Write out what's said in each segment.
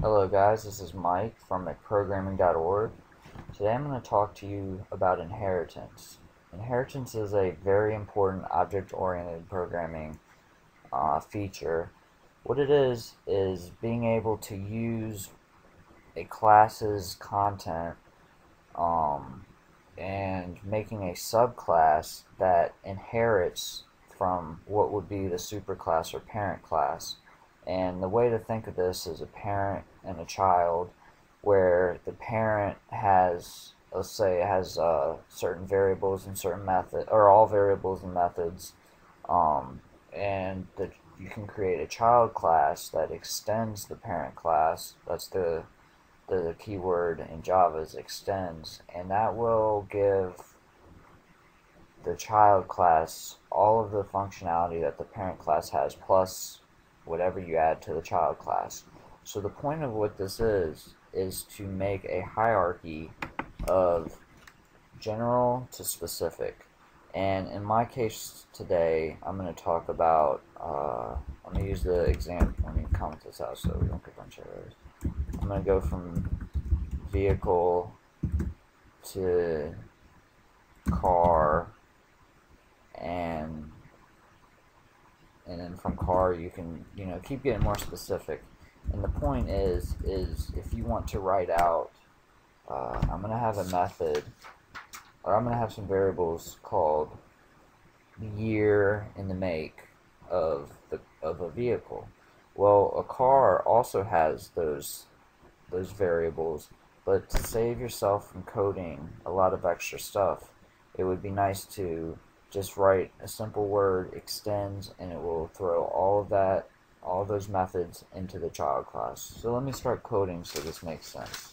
Hello guys, this is Mike from McProgramming.org. Today I'm going to talk to you about inheritance. Inheritance is a very important object-oriented programming uh, feature. What it is, is being able to use a class's content um, and making a subclass that inherits from what would be the superclass or parent class. And the way to think of this is a parent and a child, where the parent has, let's say, has uh, certain variables and certain method, or all variables and methods, um, and that you can create a child class that extends the parent class. That's the the keyword in Java is extends, and that will give the child class all of the functionality that the parent class has, plus whatever you add to the child class. So the point of what this is, is to make a hierarchy of general to specific. And in my case today, I'm going to talk about, uh, I'm going to use the example, let me comment this out so we don't get a bunch of errors. I'm going to go from vehicle to car and and then from car you can you know keep getting more specific. And the point is is if you want to write out uh, I'm gonna have a method or I'm gonna have some variables called the year and the make of the of a vehicle. Well a car also has those those variables but to save yourself from coding a lot of extra stuff it would be nice to just write a simple word extends and it will throw all of that all of those methods into the child class. So let me start coding so this makes sense.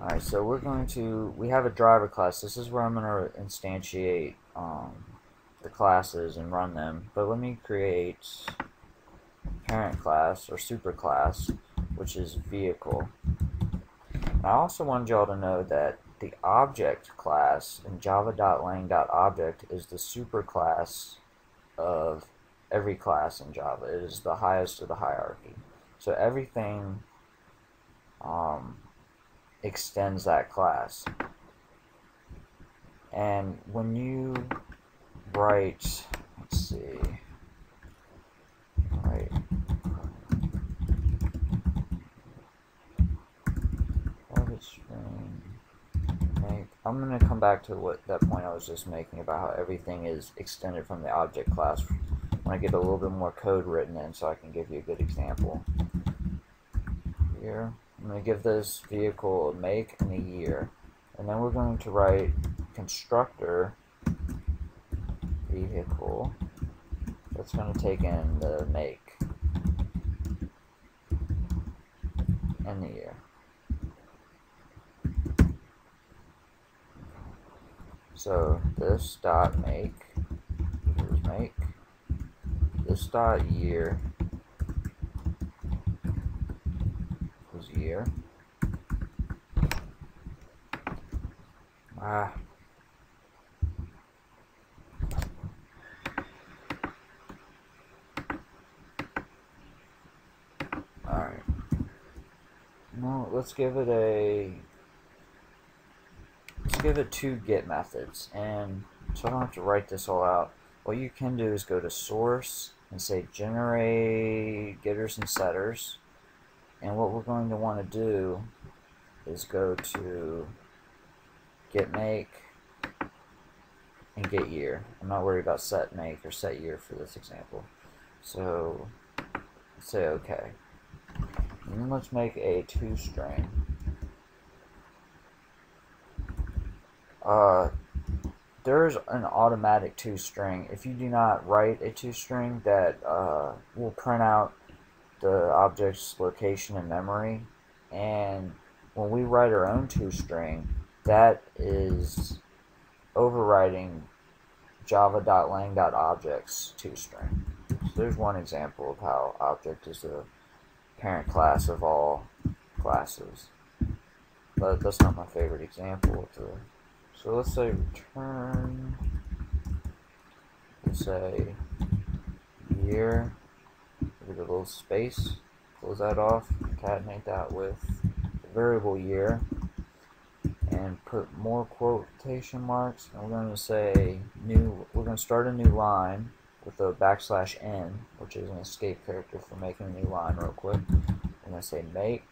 Alright so we're going to we have a driver class. This is where I'm going to instantiate um, the classes and run them. But let me create parent class or super class which is vehicle. I also wanted y'all to know that the object class in java.lang.object is the superclass of every class in Java. It is the highest of the hierarchy. So everything um, extends that class. And when you write, let's see, right, private string. I'm going to come back to what that point I was just making about how everything is extended from the object class I when I get a little bit more code written in so I can give you a good example. Here, I'm going to give this vehicle a make and a year. And then we're going to write constructor vehicle that's going to take in the make and the year. So this dot make, here's make, this dot year was year. Ah. Alright. Now let's give it a give it two get methods and so I don't have to write this all out. What you can do is go to source and say generate getters and setters and what we're going to want to do is go to get make and get year. I'm not worried about set make or set year for this example. So say okay. And let's make a toString uh, there's an automatic toString. If you do not write a toString that uh, will print out the object's location in memory, and when we write our own toString, that is overriding java.lang.objects toString. So there's one example of how object is the parent class of all classes. But that's not my favorite example of the so let's say return, let's say year, give it a little space, close that off, concatenate that with the variable year, and put more quotation marks, and we're going to say new, we're going to start a new line with a backslash n, which is an escape character for making a new line real quick. And I'm going to say make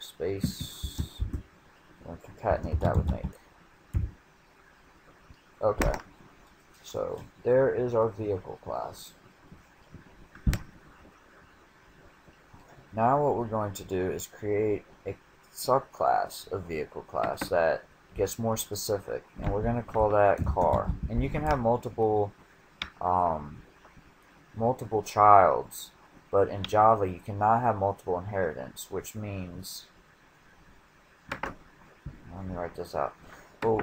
space, concatenate that with make. Okay, so there is our vehicle class. Now what we're going to do is create a subclass of vehicle class that gets more specific and we're going to call that car and you can have multiple um, multiple childs but in Java you cannot have multiple inheritance which means let me write this out well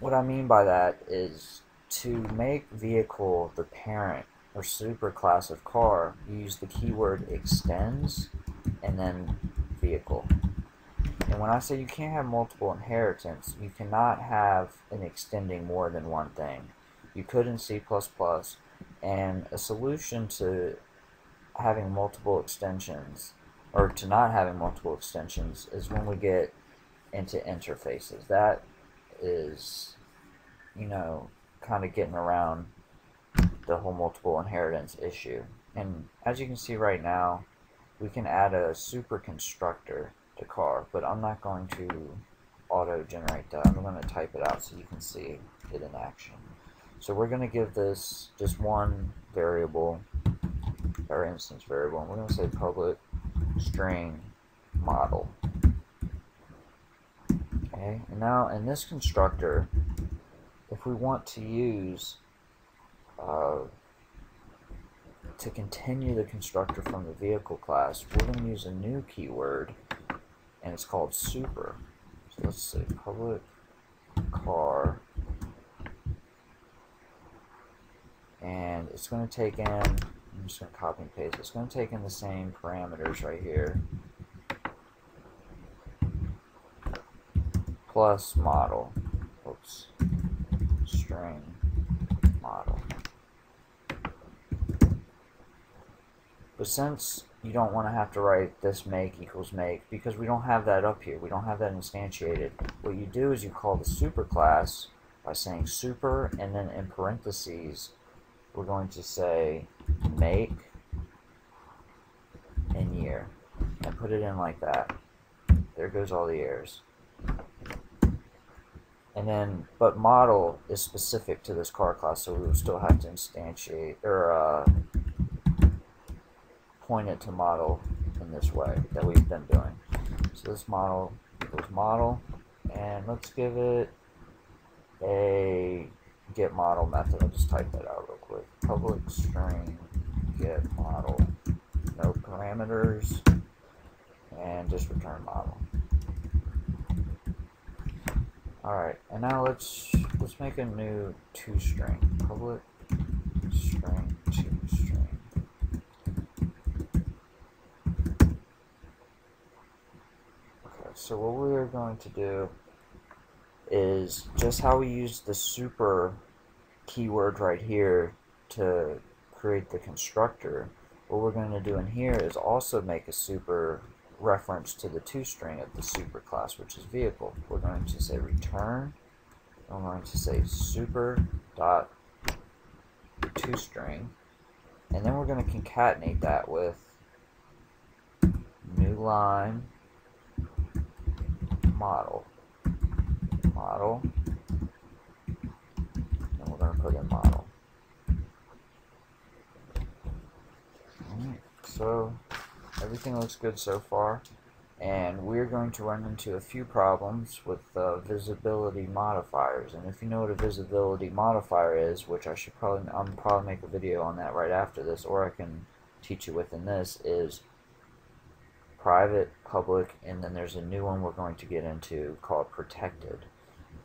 what I mean by that is to make vehicle the parent or superclass of car, use the keyword extends and then vehicle. And when I say you can't have multiple inheritance, you cannot have an extending more than one thing. You could in C++, and a solution to having multiple extensions, or to not having multiple extensions, is when we get into interfaces. That is, you know, kind of getting around the whole multiple inheritance issue. And as you can see right now, we can add a super constructor to car, but I'm not going to auto-generate that. I'm going to type it out so you can see it in action. So we're going to give this just one variable, our instance variable, and we're going to say public string model. Okay, and now in this constructor, if we want to use uh, to continue the constructor from the vehicle class, we're going to use a new keyword, and it's called super. So let's say public car, and it's going to take in, I'm just going to copy and paste, it's going to take in the same parameters right here, plus model, oops, string model. But since you don't want to have to write this make equals make, because we don't have that up here, we don't have that instantiated, what you do is you call the super class by saying super, and then in parentheses, we're going to say make and year, and put it in like that. There goes all the errors. And then, but model is specific to this car class, so we would still have to instantiate, or uh, point it to model in this way that we've been doing. So this model equals model, and let's give it a get model method. I'll just type that out real quick. Public string get model, no parameters, and just return model. Alright, and now let's let's make a new toString. Public string toString. so what we're going to do is just how we use the super keyword right here to create the constructor. What we're going to do in here is also make a super reference to the toString of the superclass, which is vehicle. We're going to say return. I'm going to say super dot toString. and then we're going to concatenate that with new line model. Model. And we're going to put in model. Alright, so everything looks good so far. And we're going to run into a few problems with uh, visibility modifiers. And if you know what a visibility modifier is, which I should probably, I'm probably make a video on that right after this, or I can teach you within this, is private, public, and then there's a new one we're going to get into called protected.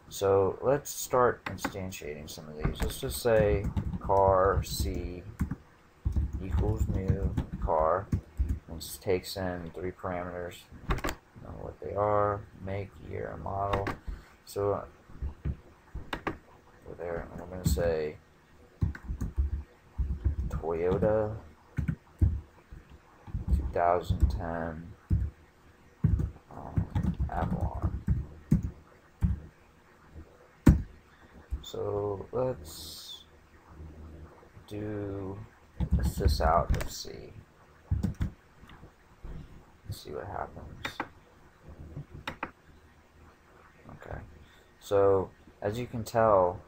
So let's start instantiating some of these. Let's just say car C equals new car. Takes in three parameters. Know what they are: make, year, and model. So over there, I'm going to say Toyota 2010 um, Avalon. So let's do this out of C. See what happens. Okay. So as you can tell,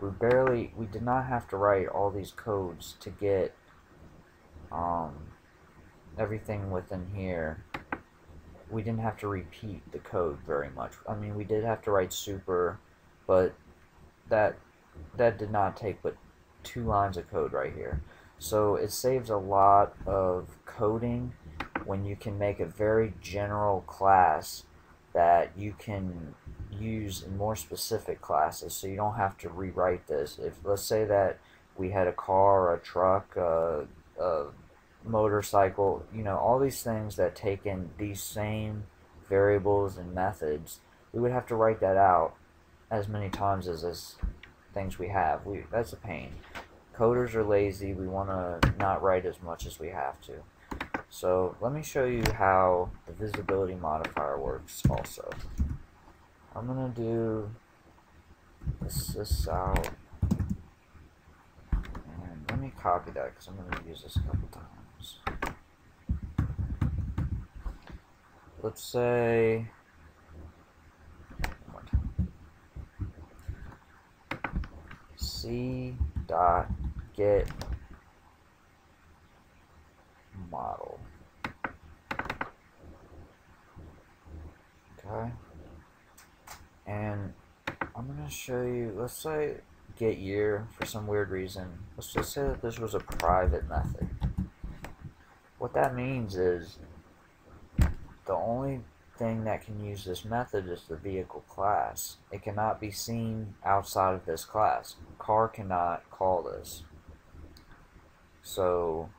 we barely we did not have to write all these codes to get um, everything within here we didn't have to repeat the code very much I mean we did have to write super but that that did not take but two lines of code right here so it saves a lot of coding when you can make a very general class that you can use in more specific classes so you don't have to rewrite this. If let's say that we had a car, a truck, a, a motorcycle, you know, all these things that take in these same variables and methods, we would have to write that out as many times as as things we have. We that's a pain. Coders are lazy. We want to not write as much as we have to. So let me show you how the visibility modifier works also. I'm going to do this out. And let me copy that because I'm going to use this a couple times. Let's say C dot get model. Okay. And I'm going to show you, let's say get year for some weird reason. Let's just say that this was a private method. What that means is the only thing that can use this method is the vehicle class. It cannot be seen outside of this class. Car cannot call this. So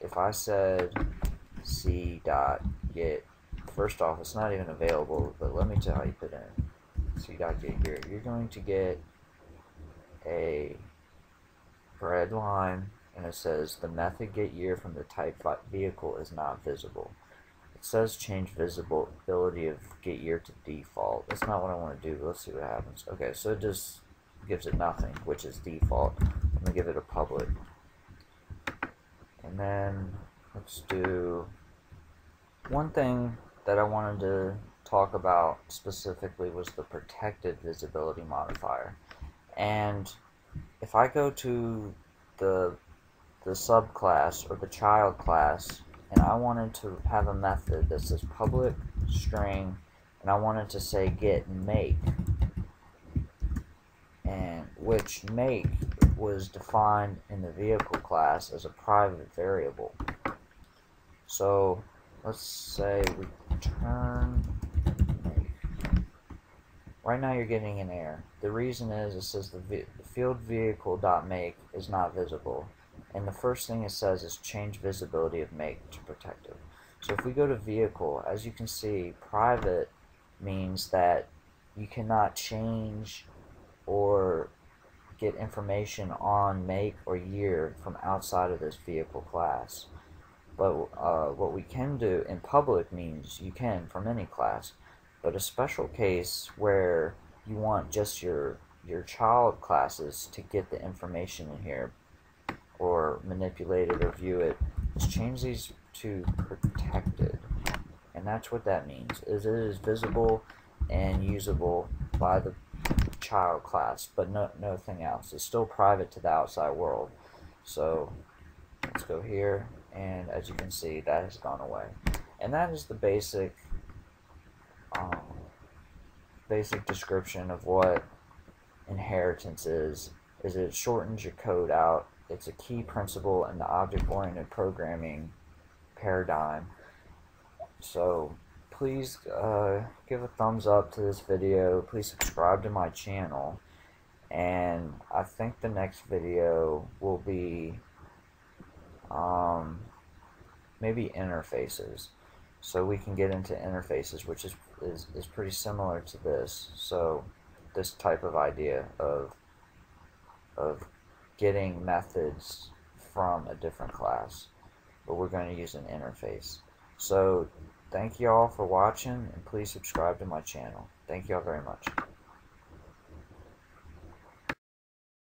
if I said c dot get, first off, it's not even available, but let me tell you how you put in c dot get year. You're going to get a red line, and it says the method get year from the type vehicle is not visible. It says change visibility of get year to default. That's not what I want to do. Let's see what happens. Okay, so it just gives it nothing, which is default. I'm going to give it a public. And then let's do one thing that I wanted to talk about specifically was the protected visibility modifier. And if I go to the the subclass or the child class and I wanted to have a method that says public string and I wanted to say get make and which make was defined in the vehicle class as a private variable. So let's say return Right now you're getting an error. The reason is it says the, the field vehicle dot make is not visible. And the first thing it says is change visibility of make to protective. So if we go to vehicle, as you can see, private means that you cannot change or get information on make or year from outside of this vehicle class. But uh, what we can do in public means you can from any class. But a special case where you want just your your child classes to get the information in here or manipulate it or view it is change these to protected. And that's what that means. Is it is visible and usable by the child class, but no nothing else. It's still private to the outside world. So let's go here, and as you can see, that has gone away. And that is the basic, um, basic description of what inheritance is. Is it shortens your code out. It's a key principle in the object-oriented programming paradigm. So please uh, give a thumbs up to this video. Please subscribe to my channel. And I think the next video will be um, maybe interfaces. So we can get into interfaces, which is, is, is pretty similar to this. So this type of idea of, of getting methods from a different class. but we're going to use an interface. So thank you all for watching and please subscribe to my channel. Thank you all very much.